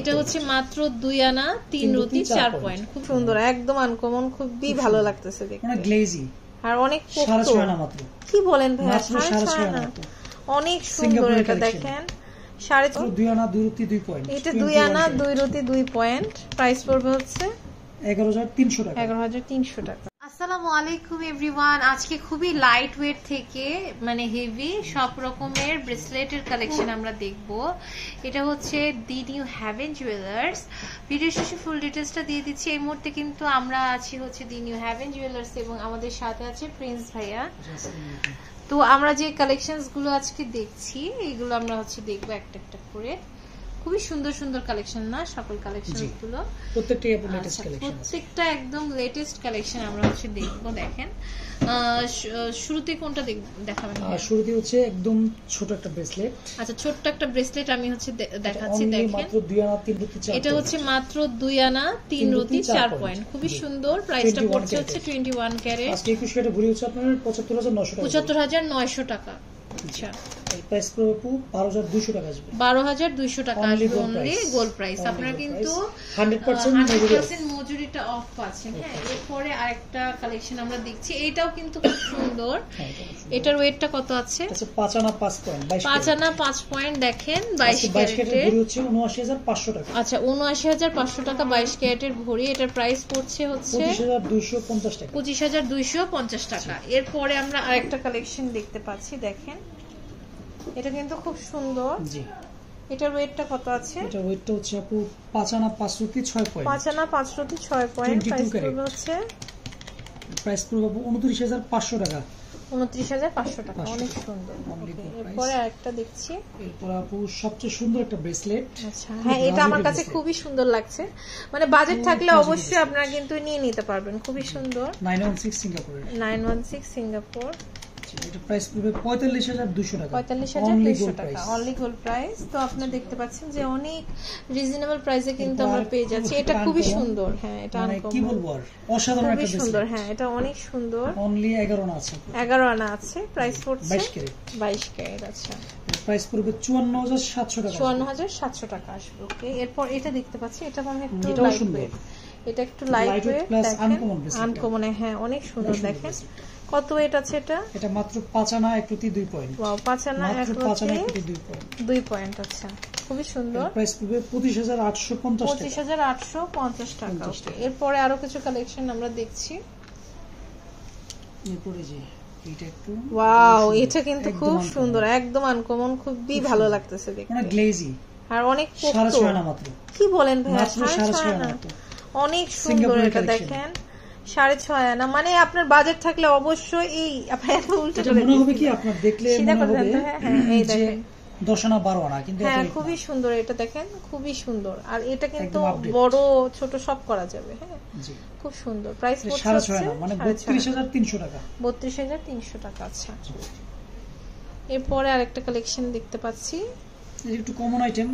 এটা হচ্ছে মাত্র দুই আনা তিন রতি, চার পয়েন্ট খুব সুন্দর একদম আনকমন খুবই ভালো লাগতেছে দেখতে। অনেক গ্লেজি আর অনেক পোক্ত। মাত্র। কি বলেন ভাইয়া। অনেক সুন্দর এটা দেখেন। সাড়ে দুই আনা দুই রুটি দুই পয়েন্ট এটা দুই আনা দুই রতি দুই পয়েন্ট প্রাইস পড়বে হচ্ছে এগারো হাজার তিনশো টাকা। এগারো হাজার তিনশো টাকা। আসসালামু আলাইকুম এভরিওয়ান আজকে খুবই লাইট ওয়েট থেকে মানে হেভি সব রকমের ব্রেসলেটের কালেকশন আমরা দেখব। এটা হচ্ছে the new haven jewellers video শেষে ফুল ডিটেলসটা দিয়ে দিচ্ছি। এই মুহূর্তে কিন্তু আমরা আছি হচ্ছে দি নিউ হ্যাভেন জুয়েলার্স এবং আমাদের সাথে আছে প্রিন্স ভাইয়া। তো আমরা যে কালেকশনসগুলো আজকে দেখছি, এগুলো আমরা হচ্ছে দেখব একটা একটা করে। খুবই সুন্দর সুন্দর কালেকশন না সকল কালেকশনগুলো। প্রত্যেকটাই লেটেস্ট আচ্ছা, কালেকশন প্রত্যেকটা একদম লেটেস্ট কালেকশন আমরা হচ্ছে দেখব দেখেন। শুরুতে কোনটা দেখাবেন? শুরুতে হচ্ছে একদম ছোট একটা ব্রেসলেট আচ্ছা ছোট্ট একটা ব্রেসলেট আমি হচ্ছে দেখাচ্ছি দেখেন। মাত্র আনা রুটি এটা হচ্ছে মাত্র দুই আনা তিন রতি, চার পয়েন্ট খুবই সুন্দর। প্রাইসটা 21 পড়ছে হচ্ছে ক্যারেট। টোয়েন্টি ওয়ান ক্যারেট আজকে ঘুরে হচ্ছে আপনার টাকা পঁচাত্তর হাজার নয়শো টাকা। আচ্ছা। প্রাইস পড়বে আপু বারো হাজার দুশো টাকা আসবে। বারো হাজার দুইশো টাকা আসবে অনলি গোল্ড প্রাইস আপনারা কিন্তু 100% হান্ড্রেড মজুরি। আছে। পার্সেন্ট মজুরিটা অফ পাচ্ছেন হ্যাঁ? এরপরে আরেকটা কালেকশন আমরা দেখছি। এটাও কিন্তু খুব সুন্দর। হ্যাঁ। এটার ওয়েটটা কত আছে? হচ্ছে পাঁচ আনা পাঁচ পয়েন্ট বাইশ পাঁচ আনা পাঁচ পয়েন্ট দেখেন বাইশ আজকে বাইশ কেটে ক্যারেটের ঘুরে হচ্ছে উনআশি হাজার পাঁচশো টাকা। আচ্ছা উনআশি হাজার পাঁচশো টাকা বাইশ ক্যারেটের ভরি এটার প্রাইস পড়ছে হচ্ছে পঁচিশ হাজার দুইশো পঞ্চাশ টাকা। পঁচিশ হাজার দুইশো পঞ্চাশ টাকা। এরপরে আমরা আরেকটা কালেকশন দেখতে পাচ্ছি দেখেন। এটা কিন্তু খুব সুন্দর। জি। এটার ওয়েটটা কত আছে? এটা ওয়েটটা হচ্ছে আপু পাঁচ আনা পাঁচ রুটি ছয় পয়েন্ট পাঁচ আনা পাঁচ রতি ছয় পয়েন্ট প্রাইস। পড়বে হচ্ছে প্রাইস পড়বে আপু উনত্রিশ হাজার পাঁচশো টাকা। উনত্রিশ হাজার পাঁচশো টাকা। অনেক সুন্দর. এরপরে আরেকটা দেখছি। এরপর আপু সবচেয়ে সুন্দর একটা ব্রেসলেট আচ্ছা হ্যাঁ এটা আমার কাছে খুবই সুন্দর লাগছে। মানে বাজেট থাকলে অবশ্যই আপনারা কিন্তু নিয়ে নিতে পারবেন। খুবই সুন্দর। নাইন ওয়ান সিক্স সিঙ্গাপুরের নাইন ওয়ান সিক্স সিঙ্গাপুর এটা প্রাইস পড়বে টাকা। পঁয়তাল্লিশ হাজার Only দুইশো gold টাকা অনলি গোল্ড প্রাইস তো আপনারা দেখতে পাচ্ছেন যে অনেক রিজনেবল প্রাইসে কিন্তু এরপর আমরা পেয়ে যাচ্ছি। এটা খুবই সুন্দর হ্যাঁ এটা মানে কি বলব আর অসাধারণ একটা সুন্দর হ্যাঁ এটা অনেক সুন্দর। অনলি এগারো না আছে এগারো আনা আছে প্রাইস পড়ছে বাইশ ক্যারেট। বাইশ ক্যারেট আচ্ছা। প্রাইস পড়বে চুয়ান্ন হাজার সাতশো টাকা। চুয়ান্ন হাজার সাতশো টাকা আসবে ওকে এরপর এটা দেখতে পাচ্ছি এটা মনে একটু লাইট এটা একটু লাইট ওয়েট আনকমন হ্যাঁ অনেক সুন্দর দেখেন। কত ওয়েট আছে এটা? এটা মাত্র পাঁচ আনা এক রুটি দুই পয়েন্ট ওয়াও পাঁচ আনা এক মাত্র পাঁচ আনা এক রতি রুটি দুই পয়েন্ট দুই পয়েন্ট আচ্ছা। খুবই সুন্দর। প্রাইস পড়বে পঁচিশ হাজার আটশো পঞ্চাশ পঁচিশ টাকা হাজার আটশো পঞ্চাশ টাকা 50 ওকে এরপরে আরও কিছু কালেকশন আমরা দেখছি। এরপরে যে এইটা একটু ওয়াও এটা কিন্তু খুব সুন্দর একদম আনকমন খুবই ভালো লাগতেছে দেখতে। অনেক গ্লেজি আর অনেক সাড়ে পোক্ত। ছয় আনা মাত্র। কি বলেন মাত্র সাড়ে সাড়ে ছয় ছয় আনা। অনেক সুন্দর এটা দেখেন। সাড়ে ছয় আনা। মানে আপনার বাজেট থাকলে অবশ্যই এই এত উল্টো করে মনে হবে কি আপনার দেখলে মনে হবে হ্যাঁ, হ্যাঁ, এই দেখেন। দশ বারো আনা কিন্তু হ্যাঁ খুবই সুন্দর এটা দেখেন খুবই সুন্দর। আর এটা কিন্তু বড় ছোট সব করা যাবে হ্যাঁ। খুব সুন্দর। প্রাইস সাড়ে ছয় আনা মানে বত্রিশ হাজার তিনশো টাকা। বত্রিশ হাজার তিনশো টাকা আচ্ছা। এরপরে আরেকটা কালেকশন দেখতে পাচ্ছি। একটু কমন আইটেম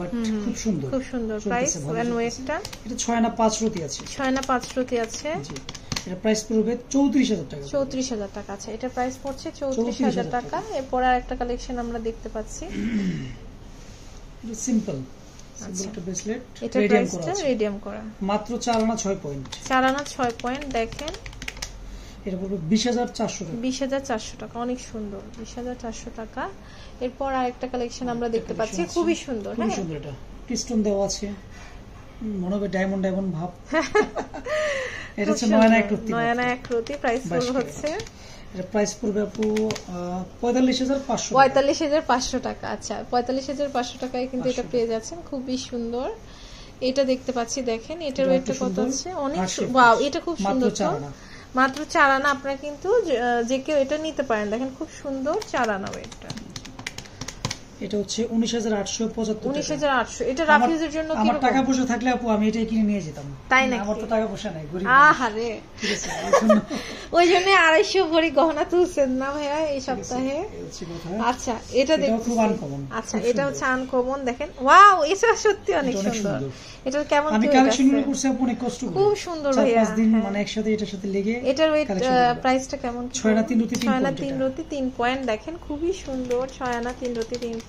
বাট খুব সুন্দর। খুব সুন্দর প্রাইস ওয়েটটা এটা ছয় আনা পাঁচ রতি আছে। ছয় না পাঁচ রতি আছে। জি এটা প্রাইস পড়বে চৌত্রিশ হাজার টাকা। চৌত্রিশ হাজার টাকা আছে। এটা প্রাইস পড়ছে চৌত্রিশ 34,000 হাজার টাকা। এরপর আর একটা কালেকশন আমরা দেখতে পাচ্ছি। এটা সিম্পল ব্রেসলেট রেডিয়াম করা মাত্র চার আনা ছয় পয়েন্ট চার আনা ছয় পয়েন্ট দেখেন। এটা পড়বে বিশ হাজার চারশো টাকা। বিশ হাজার চারশো টাকা অনেক সুন্দর। বিশ হাজার চারশো টাকা। এরপর আরেকটা কালেকশন আমরা দেখতে পাচ্ছি। খুবই সুন্দর খুবই হ্যাঁ? সুন্দর এটা। ক্রিস্টন দেওয়া আছে। মনে হবে ডায়মন্ড ডায়মন্ড ভাব। এটা হচ্ছে নয়না সুন্দর। নয়না এক প্রাইস বাইশ পড়বে টাকা। হচ্ছে প্রাইস পড়বে আপু পঁয়তাল্লিশ হাজার পাঁচশো পঁয়তাল্লিশ হাজার পাঁচশো টাকা আচ্ছা পঁয়তাল্লিশ হাজার পাঁচশো টাকায় কিন্তু এটা পেয়ে যাচ্ছেন। খুবই সুন্দর। এটা দেখতে পাচ্ছি দেখেন এটার ওয়েটটা কত। আছে? অনেক। এটা খুব সুন্দর তো। মাত্র চার আনা আপনারা কিন্তু যে- কেউ এটা নিতে পারেন। দেখেন, খুব সুন্দর চার আনা ওয়েটটা। এটা হচ্ছে দেখেন। অনেক সুন্দর। এটা কেমন খুব সুন্দর হ্যাঁ। মানে একসাথে এটার সাথে লেগে এটার ওয়েট প্রাইসটা কেমন ছয় আনা রুটি রতি আনা পয়েন্ট দেখেন খুবই সুন্দর। ছয় আনা তিন রতি তিন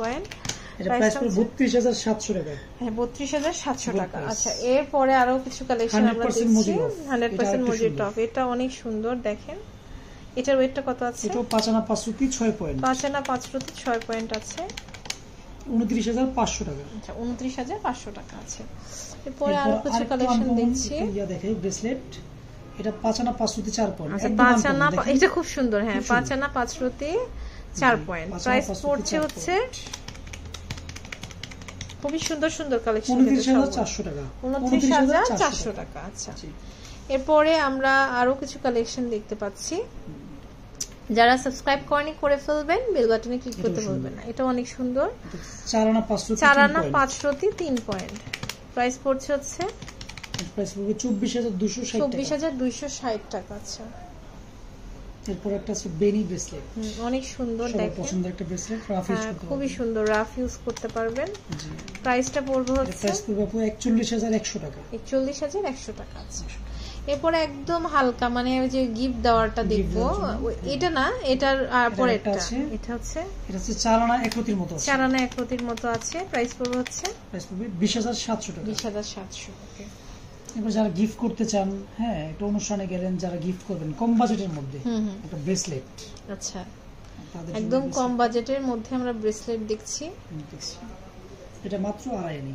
হ্যাঁ, আচ্ছা, এরপরে আরও কিছু কালেকশন মজুরি টপ এটা অনেক সুন্দর দেখেন। এটার ওয়েটটা কত আছে? পাঁচ আনা পাঁচ রুটি ছয় পয়েন্ট। পাঁচ আনা পাঁচ রুটি ছয় পয়েন্ট আছে। পাঁচশো টাকা। আচ্ছা, উনত্রিশ হাজার পাঁচশো টাকা আছে। এরপরে আরও কিছু কালেকশন দেখছি ইয়া এটা পাঁচ আনা পাঁচ চার পয়েন্ট। আচ্ছা, পাঁচ আনা খুব সুন্দর হ্যাঁ পাঁচ আনা পাঁচ রুটি চার পয়েন্ট প্রাইস পড়ছে হচ্ছে খুবই সুন্দর সুন্দর কালেকশন উনত্রিশ হাজার চারশো টাকা। আচ্ছা। এরপরে আমরা আরও কিছু কালেকশন দেখতে পাচ্ছি। যারা সাবস্ক্রাইব করেনি করে ফেলবেন। বেল বাটনে ক্লিক করতে বলবেন না। এটা অনেক সুন্দর। চার আনা পাঁচ তিন পয়েন্ট প্রাইস পড়ছে হচ্ছে চব্বিশ হাজার দুশো ষাট টাকা আচ্ছা। এরপর একটা আছে বেনি ব্রেসলেট অনেক সুন্দর দেখেন পছন্দের একটা ব্রেসলেট রাফ ইউজ হ্যাঁ করতে খুবই সুন্দর রাফ ইউজ করতে পারবেন। প্রাইসটা পড়বে হচ্ছে প্রাইস পড়বে আপু একচল্লিশ হাজার একশো টাকা। একচল্লিশ হাজার একশো টাকা আছে। এরপরে একদম হালকা মানে ওই যে গিফট দেওয়ারটা দেখব। ওই- এটা না এটার একটা আছে। এটা হচ্ছে এটা হচ্ছে চার আনা একরতির মতো আছে। চারানা এক প্রতির মতো আছে। প্রাইস পড়বে হচ্ছে প্রাইস পড়বে বিশ হাজার সাতশো টাকা। বিশ হাজার সাতশো এবার যারা গিফট করতে চান হ্যাঁ একটা অনুষ্ঠানে গেলেন যারা গিফট করবেন কম বাজেটের মধ্যে একটা ব্রেসলেট আচ্ছা। একদম কম বাজেটের মধ্যে আমরা ব্রেসলেট দেখছি। এটা মাত্র আড়াই আনি।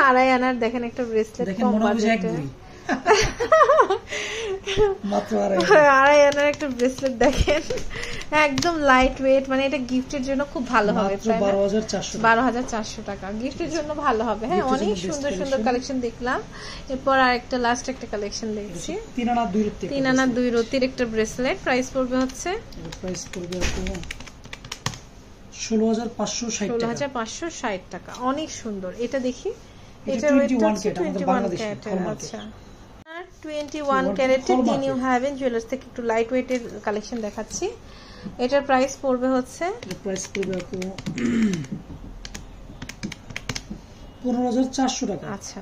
আড়াই আনার দেখেন একটা ব্রেসলেট কম মনে মাত্র আড়াই। আনার একটা ব্রেসলেট দেখেন। একদম লাইট ওয়েট মানে এটা গিফটের জন্য খুব ভালো হবে? বারো হাজার চারশো টাকা। গিফটের জন্য ভালো হবে। হ্যাঁ অনেক সুন্দর সুন্দর কালেকশন দেখলাম। এরপর আর একটা লাস্ট একটা কালেকশন দেখছি। তিন আনা দুই রতির একটা ব্রেসলেট প্রাইস পড়বে হচ্ছে? প্রাইস পড়বে ষোলো হাজার পাঁচশো ষাট ষোলো টাকা হাজার পাঁচশো ষাট টাকা। অনেক সুন্দর। এটা দেখি। এটা এটা 21 ক্যারেট, আমাদের বাংলাদেশি, hallmark আচ্ছা। টোয়েন্টি ওয়ান 21 ক্যারেটের hallmark দি হ্যাভেন জুয়েলার্স থেকে একটু লাইট ওয়েটের কালেকশন দেখাচ্ছি। এটার প্রাইস পড়বে হচ্ছে প্রাইস পড়বে আপু পনেরো হাজার চারশো টাকা। আচ্ছা।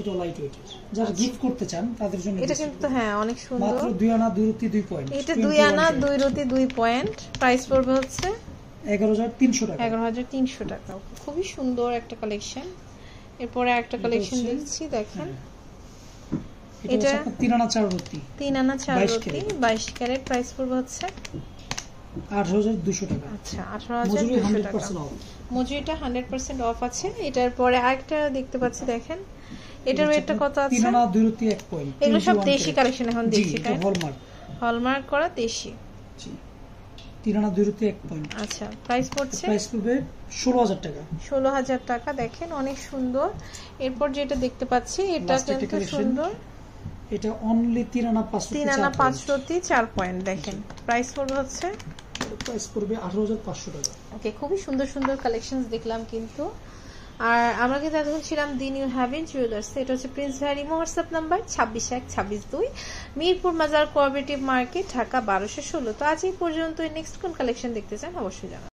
এটা লাইট ওয়েটের যারা গিফট করতে চান তাদের জন্য এটা কিন্তু হ্যাঁ অনেক সুন্দর। মাত্র দুই আনা দুই রুটি দুই পয়েন্ট এটা দুই আনা দুই রতি দুই পয়েন্ট প্রাইস পড়বে হচ্ছে এগারো হাজার তিনশো টাকা। খুবই সুন্দর একটা কালেকশন এরপরে একটা কালেকশন দেখছি দেখেন। এটা হচ্ছে এটা- আপনার তিন আনা চার রুটি। তিন আনা চার 22 বাইশ ক্যারেট প্রাইস পড়বে হচ্ছে? আঠারো হাজার দুশো টাকা। আচ্ছা আঠারো হাজার দুশো টাকা। মজুরিটা হান্ড্রেড পার্সেন্ট অফ আছে। এটার পরে আরেকটা দেখতে পাচ্ছি দেখেন। এটার ওয়েটটা কত আছে? তিন আনা দুই রুটি এক পয়েন্ট এগুলো সব দেশি কালেকশন এখন দেখছি তাই হলমার্ক হলমার্ক করা দেশি। জি। তিন আনা দুই রুটি এক পয়েন্ট আচ্ছা প্রাইস পড়ছে? প্রাইস পড়বে ষোলো হাজার টাকা। ষোলো হাজার টাকা দেখেন অনেক সুন্দর। এরপর যেটা দেখতে পাচ্ছি এটা কিন্তু সুন্দর। এটা অনলি তিন আনা পাঁচ তিন আনা চার পয়েন্ট দেখেন। প্রাইস পড়বে হচ্ছে? প্রাইস পড়বে আঠারো হাজার পাঁচশো টাকা। ওকে খুবই সুন্দর সুন্দর কালেকশন দেখলাম কিন্তু। আর আমরা কিন্তু এতক্ষণ ছিলাম দি নিউ হ্যাভেন জুয়েলার্স এটা হচ্ছে প্রিন্স ভ্যারি হোয়াটসঅ্যাপ নাম্বার ছাব্বিশ এক ছাব্বিশ দুই। মিরপুর মাজার কোঅপারেটিভ মার্কেট ঢাকা বারোশো ষোলো। তো আজ এই পর্যন্ত নেক্সট কোন কালেকশন দেখতে চান অবশ্যই জানাবেন।